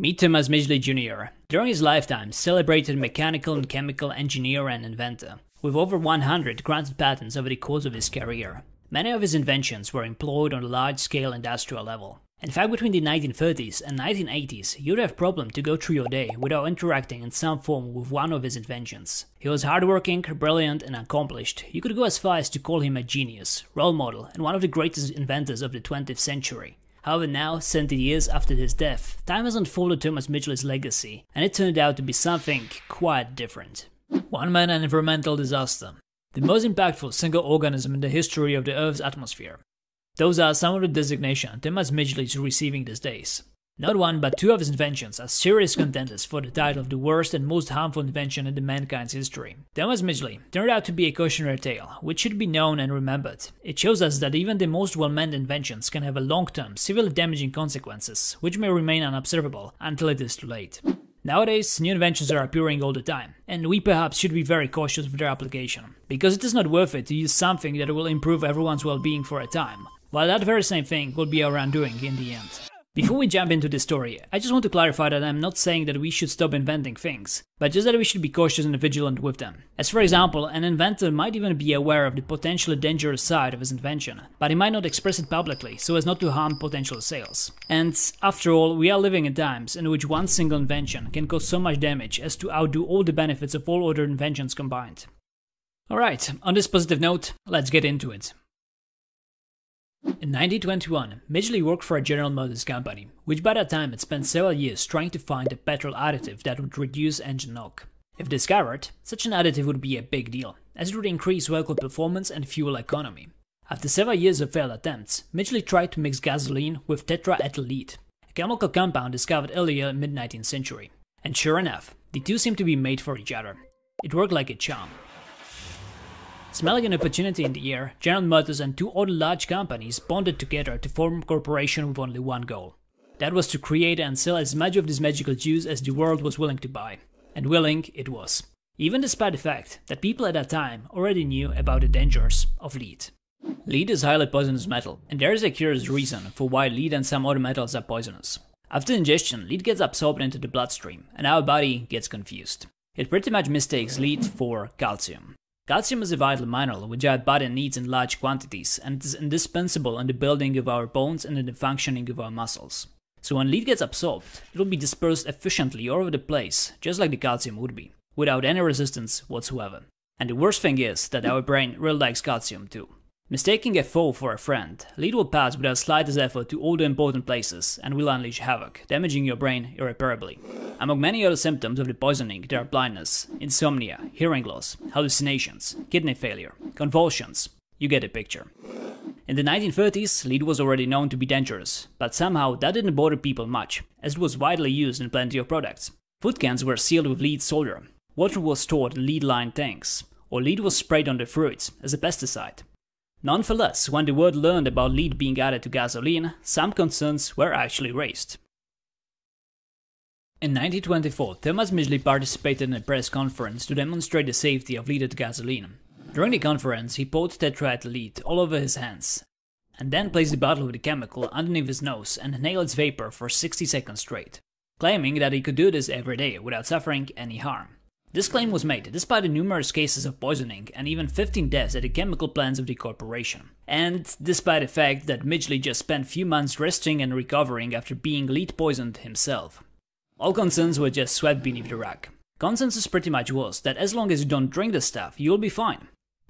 Meet Thomas Midgley Jr. During his lifetime, celebrated mechanical and chemical engineer and inventor, with over 100 granted patents over the course of his career. Many of his inventions were employed on a large-scale industrial level. In fact, between the 1930s and 1980s, you'd have problem to go through your day without interacting in some form with one of his inventions. He was hardworking, brilliant, and accomplished. You could go as far as to call him a genius, role model, and one of the greatest inventors of the 20th century. However, now, 70 years after his death, time has unfolded Thomas Midgley's legacy, and it turned out to be something quite different. One man and environmental disaster. The most impactful single organism in the history of the Earth's atmosphere. Those are some of the designations Thomas Midgley is receiving these days. Not one but two of his inventions are serious contenders for the title of the worst and most harmful invention in the mankind's history. Thomas Midgley turned out to be a cautionary tale, which should be known and remembered. It shows us that even the most well-meant inventions can have a long-term, severely damaging consequences, which may remain unobservable until it is too late. Nowadays, new inventions are appearing all the time, and we perhaps should be very cautious with their application, because it is not worth it to use something that will improve everyone's well-being for a time, while that very same thing will be our undoing in the end. Before we jump into the story, I just want to clarify that I'm not saying that we should stop inventing things, but just that we should be cautious and vigilant with them. As for example, an inventor might even be aware of the potentially dangerous side of his invention, but he might not express it publicly so as not to harm potential sales. And after all, we are living in times in which one single invention can cause so much damage as to outdo all the benefits of all other inventions combined. Alright, on this positive note, let's get into it. In 1921, Midgley worked for a General Motors company, which by that time had spent several years trying to find a petrol additive that would reduce engine knock. If discovered, such an additive would be a big deal, as it would increase vehicle performance and fuel economy. After several years of failed attempts, Midgley tried to mix gasoline with tetraethyl lead, a chemical compound discovered earlier in mid-19th century. And sure enough, the two seemed to be made for each other. It worked like a charm. Smelling an opportunity in the air, General Motors and two other large companies bonded together to form a corporation with only one goal. That was to create and sell as much of this magical juice as the world was willing to buy. And willing it was. Even despite the fact that people at that time already knew about the dangers of lead. Lead is highly poisonous metal, and there is a curious reason for why lead and some other metals are poisonous. After ingestion, lead gets absorbed into the bloodstream, and our body gets confused. It pretty much mistakes lead for calcium. Calcium is a vital mineral which our body needs in large quantities and is indispensable in the building of our bones and in the functioning of our muscles. So when lead gets absorbed, it will be dispersed efficiently all over the place, just like the calcium would be, without any resistance whatsoever. And the worst thing is that our brain really likes calcium too. Mistaking a foe for a friend, lead will pass without slightest effort to all the important places and will unleash havoc, damaging your brain irreparably. Among many other symptoms of the poisoning, there are blindness, insomnia, hearing loss, hallucinations, kidney failure, convulsions. You get the picture. In the 1930s, lead was already known to be dangerous, but somehow that didn't bother people much, as it was widely used in plenty of products. Food cans were sealed with lead solder, water was stored in lead-lined tanks, or lead was sprayed on the fruits as a pesticide. Nonetheless, when the world learned about lead being added to gasoline, some concerns were actually raised. In 1924, Thomas Midgley participated in a press conference to demonstrate the safety of leaded gasoline. During the conference, he poured tetraethyl lead all over his hands, and then placed the bottle with the chemical underneath his nose and inhaled its vapor for 60 seconds straight, claiming that he could do this every day without suffering any harm. This claim was made despite the numerous cases of poisoning and even 15 deaths at the chemical plants of the corporation. And despite the fact that Midgley just spent few months resting and recovering after being lead poisoned himself. All concerns were just swept beneath the rug. Consensus pretty much was that as long as you don't drink the stuff, you'll be fine.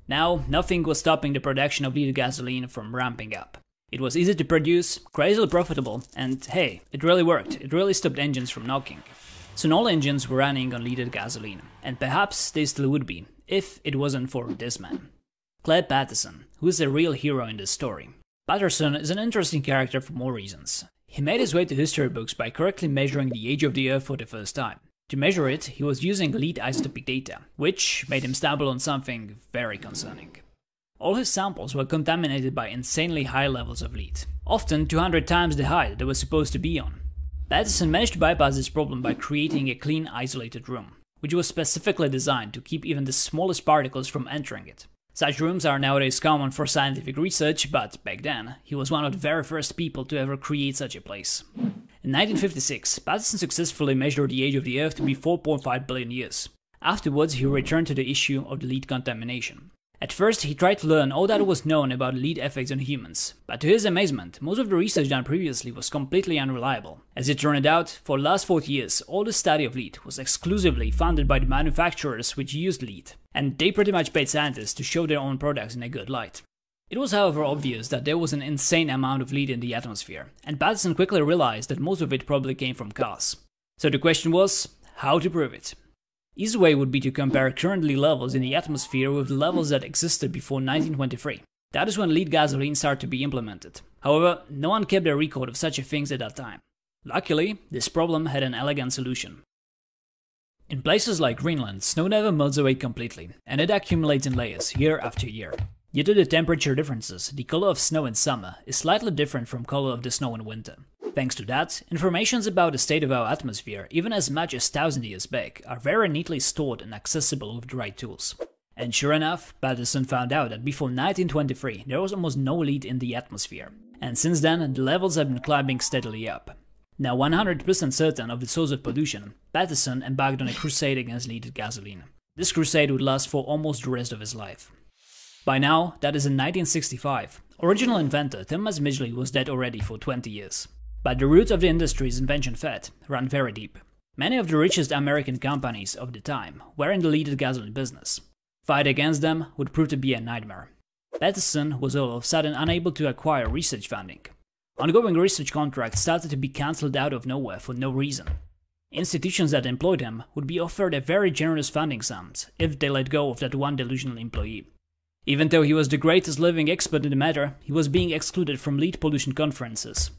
Now, nothing was stopping the production of lead gasoline from ramping up. It was easy to produce, crazily profitable, and hey, it really worked, it really stopped engines from knocking. Soon all engines were running on leaded gasoline, and perhaps they still would be, if it wasn't for this man. Clair Patterson, who is a real hero in this story. Patterson is an interesting character for more reasons. He made his way to history books by correctly measuring the age of the Earth for the first time. To measure it, he was using lead isotopic data, which made him stumble on something very concerning. All his samples were contaminated by insanely high levels of lead, often 200 times the height they were supposed to be on. Patterson managed to bypass this problem by creating a clean, isolated room, which was specifically designed to keep even the smallest particles from entering it. Such rooms are nowadays common for scientific research, but back then, he was one of the very first people to ever create such a place. In In 1956, Patterson successfully measured the age of the Earth to be 4.5 billion years. Afterwards, he returned to the issue of the lead contamination. At first, he tried to learn all that was known about lead effects on humans, but to his amazement, most of the research done previously was completely unreliable. As it turned out, for the last 40 years, all the study of lead was exclusively funded by the manufacturers which used lead, and they pretty much paid scientists to show their own products in a good light. It was however obvious that there was an insane amount of lead in the atmosphere, and Patterson quickly realized that most of it probably came from cars. So the question was, how to prove it? Easy way would be to compare currently levels in the atmosphere with the levels that existed before 1923. That is when lead gasoline started to be implemented. However, no one kept a record of such things at that time. Luckily, this problem had an elegant solution. In places like Greenland, snow never melts away completely, and it accumulates in layers year after year. Due to the temperature differences, the color of snow in summer is slightly different from color of the snow in winter. Thanks to that, informations about the state of our atmosphere, even as much as 1000 years back, are very neatly stored and accessible with the right tools. And sure enough, Patterson found out that before 1923 there was almost no lead in the atmosphere, and since then the levels have been climbing steadily up. Now 100% certain of the source of pollution, Patterson embarked on a crusade against leaded gasoline. This crusade would last for almost the rest of his life. By now, that is in 1965, original inventor Thomas Midgley was dead already for 20 years. But the roots of the industry's invention fed run very deep. Many of the richest American companies of the time were in the leaded gasoline business. Fight against them would prove to be a nightmare. Patterson was all of a sudden unable to acquire research funding. Ongoing research contracts started to be cancelled out of nowhere for no reason. Institutions that employed him would be offered a very generous funding sums if they let go of that one delusional employee. Even though he was the greatest living expert in the matter, he was being excluded from lead pollution conferences,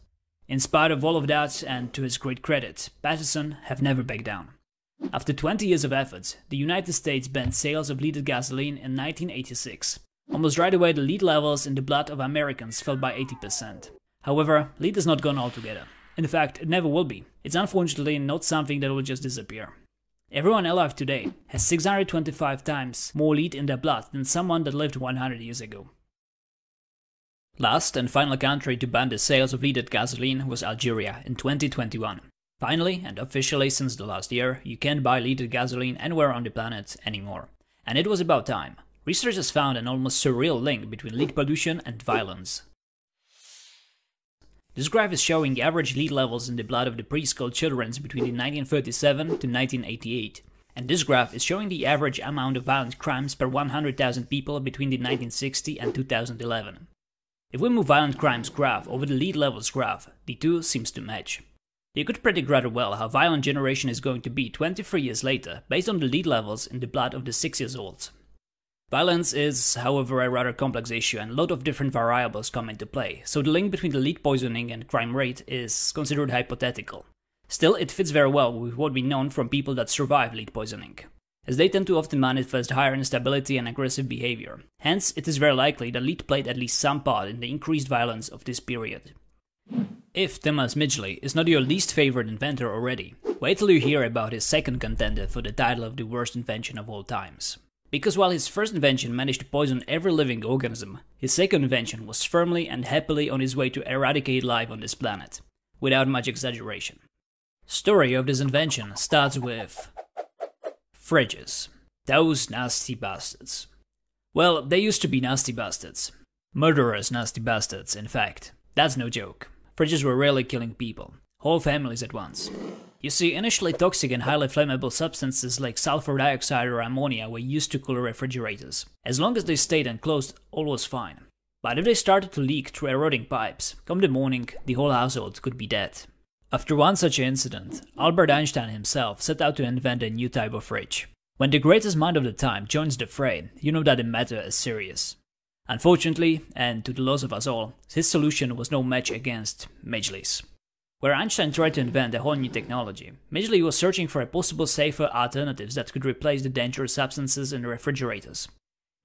in spite of all of that, and to his great credit, Patterson have never backed down. After 20 years of efforts, the United States banned sales of leaded gasoline in 1986. Almost right away, the lead levels in the blood of Americans fell by 80%. However, lead is not gone altogether. In fact, it never will be. It's unfortunately not something that will just disappear. Everyone alive today has 625 times more lead in their blood than someone that lived 100 years ago. Last and final country to ban the sales of leaded gasoline was Algeria in 2021. Finally, and officially since the last year, you can't buy leaded gasoline anywhere on the planet anymore. And it was about time. Researchers found an almost surreal link between lead pollution and violence. This graph is showing average lead levels in the blood of the preschool children between 1937 to 1988. And this graph is showing the average amount of violent crimes per 100,000 people between the 1960 and 2011. If we move violent crimes graph over the lead levels graph, the two seems to match. You could predict rather well how violent generation is going to be 23 years later, based on the lead levels in the blood of the 6 years olds. Violence is, however, a rather complex issue and a lot of different variables come into play, so the link between the lead poisoning and crime rate is considered hypothetical. Still, it fits very well with what we know from people that survive lead poisoning as they tend to often manifest higher instability and aggressive behavior. Hence, it is very likely that lead played at least some part in the increased violence of this period. If Thomas Midgley is not your least favorite inventor already, wait till you hear about his second contender for the title of the worst invention of all times. Because while his first invention managed to poison every living organism, his second invention was firmly and happily on his way to eradicate life on this planet, without much exaggeration. Story of this invention starts with Fridges. Those nasty bastards. Well, they used to be nasty bastards. Murderous nasty bastards, in fact. That's no joke. Fridges were rarely killing people, whole families at once. You see, initially toxic and highly flammable substances like sulfur dioxide or ammonia were used to cool refrigerators. As long as they stayed enclosed, all was fine. But if they started to leak through eroding pipes, come the morning, the whole household could be dead. After one such incident, Albert Einstein himself set out to invent a new type of fridge. When the greatest mind of the time joins the fray, you know that the matter is serious. Unfortunately, and to the loss of us all, his solution was no match against Midgley's. Where Einstein tried to invent a whole new technology, Midgley was searching for a possible safer alternatives that could replace the dangerous substances in refrigerators.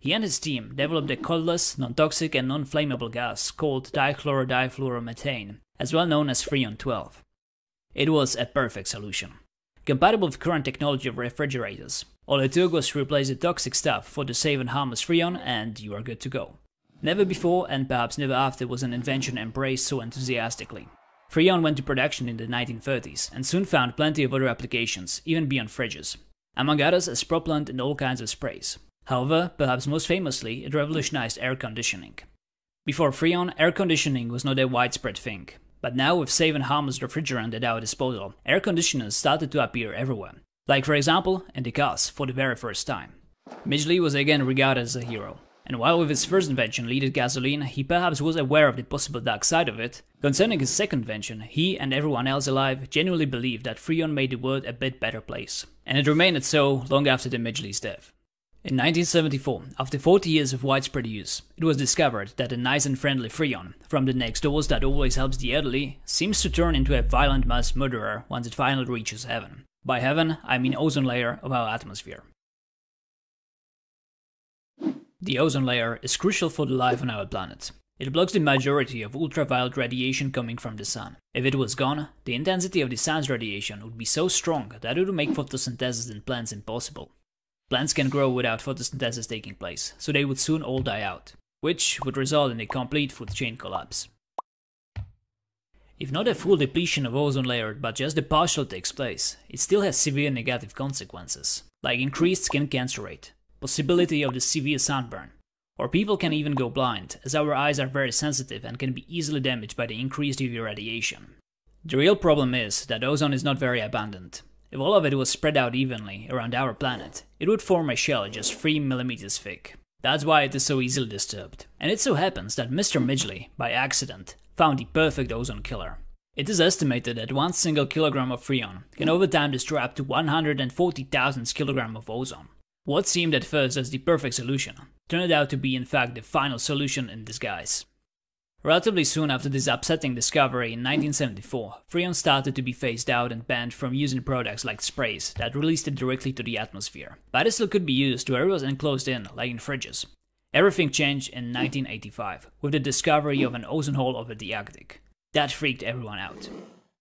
He and his team developed a colorless, non-toxic and non-flammable gas called dichloro-difluoromethane, as well known as Freon 12. It was a perfect solution. Compatible with current technology of refrigerators, all it took was to replace the toxic stuff for the safe and harmless Freon and you are good to go. Never before and perhaps never after was an invention embraced so enthusiastically. Freon went to production in the 1930s and soon found plenty of other applications, even beyond fridges, among others as propellant in all kinds of sprays. However, perhaps most famously, it revolutionized air conditioning. Before Freon, air conditioning was not a widespread thing, but now with safe and harmless refrigerant at our disposal, air conditioners started to appear everywhere, like for example in the cars for the very first time. Midgley was again regarded as a hero, and while with his first invention, leaded gasoline, he perhaps was aware of the possible dark side of it, concerning his second invention, he and everyone else alive genuinely believed that Freon made the world a bit better place. And it remained so long after the Midgley's death. In 1974, after 40 years of widespread use, it was discovered that a nice and friendly Freon, from the next doors that always helps the elderly, seems to turn into a violent mass murderer once it finally reaches heaven. By heaven, I mean ozone layer of our atmosphere. The ozone layer is crucial for the life on our planet. It blocks the majority of ultraviolet radiation coming from the sun. If it was gone, the intensity of the sun's radiation would be so strong that it would make photosynthesis in plants impossible. Plants can grow without photosynthesis taking place, so they would soon all die out, which would result in a complete food chain collapse. If not a full depletion of ozone layer but just a partial takes place, it still has severe negative consequences, like increased skin cancer rate, possibility of the severe sunburn. Or people can even go blind, as our eyes are very sensitive and can be easily damaged by the increased UV radiation. The real problem is that ozone is not very abundant. If all of it was spread out evenly around our planet, it would form a shell just 3 millimeters thick. That's why it is so easily disturbed. And it so happens that Mr. Midgley, by accident, found the perfect ozone killer. It is estimated that one single kilogram of freon can over time destroy up to 140,000 kilograms of ozone. What seemed at first as the perfect solution turned out to be in fact the final solution in disguise. Relatively soon after this upsetting discovery in 1974, Freon started to be phased out and banned from using products like sprays that released it directly to the atmosphere. But it still could be used where it was enclosed in, like in fridges. Everything changed in 1985, with the discovery of an ozone hole over the Arctic. That freaked everyone out.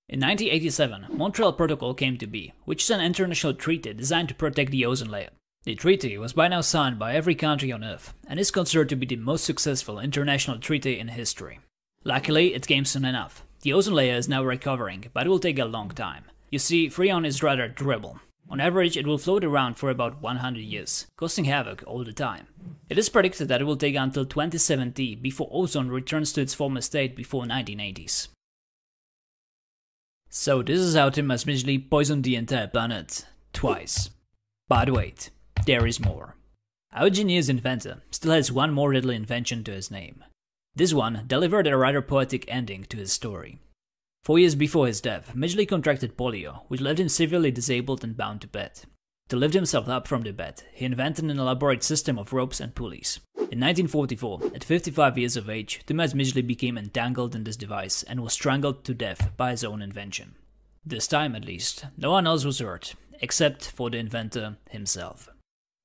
In 1987, Montreal Protocol came to be, which is an international treaty designed to protect the ozone layer. The treaty was by now signed by every country on Earth and is considered to be the most successful international treaty in history. Luckily, it came soon enough. The ozone layer is now recovering, but it will take a long time. You see, Freon is rather durable. On average, it will float around for about 100 years, causing havoc all the time. It is predicted that it will take until 2070 before ozone returns to its former state before 1980s. So this is how Thomas Midgley poisoned the entire planet. Twice. But wait, there is more. Our genius inventor still has one more little invention to his name. This one delivered a rather poetic ending to his story. Four years before his death, Midgley contracted polio, which left him severely disabled and bound to bed. To lift himself up from the bed, he invented an elaborate system of ropes and pulleys. In 1944, at 55 years of age, Thomas Midgley became entangled in this device and was strangled to death by his own invention. This time, at least, no one else was hurt, except for the inventor himself.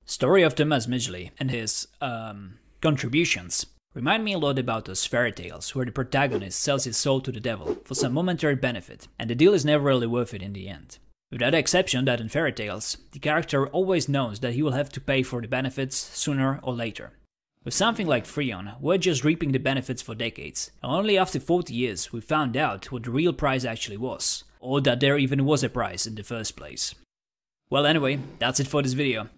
Story of Thomas Midgley and his um, contributions remind me a lot about those fairy tales where the protagonist sells his soul to the devil for some momentary benefit, and the deal is never really worth it in the end. With that exception that in fairy tales, the character always knows that he will have to pay for the benefits sooner or later. With something like Freon, we're just reaping the benefits for decades, and only after 40 years we found out what the real price actually was, or that there even was a price in the first place. Well anyway, that's it for this video.